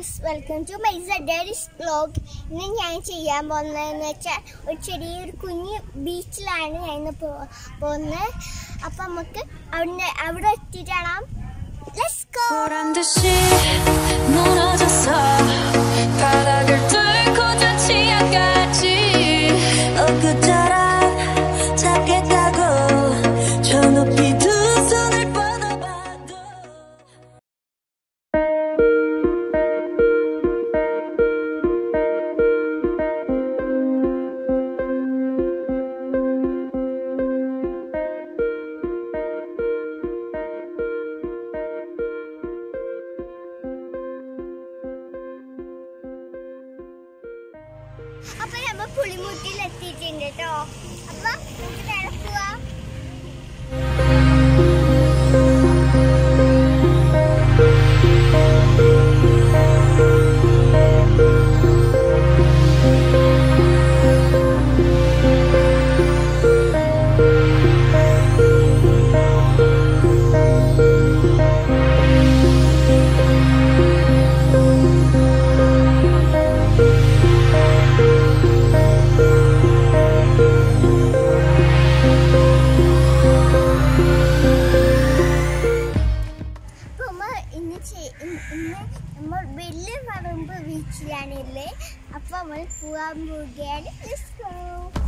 Friends welcome to my daddy's vlog ഇന്ന് ഞാൻ ചെയ്യാൻ പോകുന്നതെന്ന് വെച്ചാൽ ഒരു ചെറിയൊരു കുഞ്ഞ് ബീച്ചിലാണ് ഞാൻ ഇന്ന് പോ പോകുന്നത്. അപ്പം നമുക്ക് അവിടെ അവിടെ എത്തിയിട്ടാണ് ഗോ നമ്മൾ പുളിമുട്ടിൽ എത്തിയിട്ടുണ്ട് കേട്ടോ. അപ്പൊ നമുക്ക് നേരെ channel. Apa mal puam bugen. Let's go.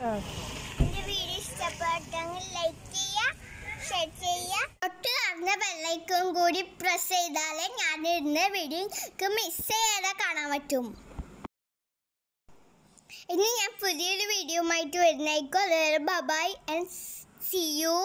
എന്റെ വീഡിയോ ഇഷ്ടപ്പെട്ടെങ്കിൽ ലൈക്ക് ചെയ്യുക ഷെയർ ചെയ്യുക കൂടി പ്രസ് ചെയ്താലേ ഞാൻ ഇടുന്ന വീഡിയോക്ക് മിസ് ചെയ്യാതെ കാണാൻ പറ്റും. ഇനി ഞാൻ പുതിയൊരു വീഡിയോ ആയിട്ട് വരുന്നതായിരിക്കും. അതുവരെ ബൈ ആൻഡ് സി യു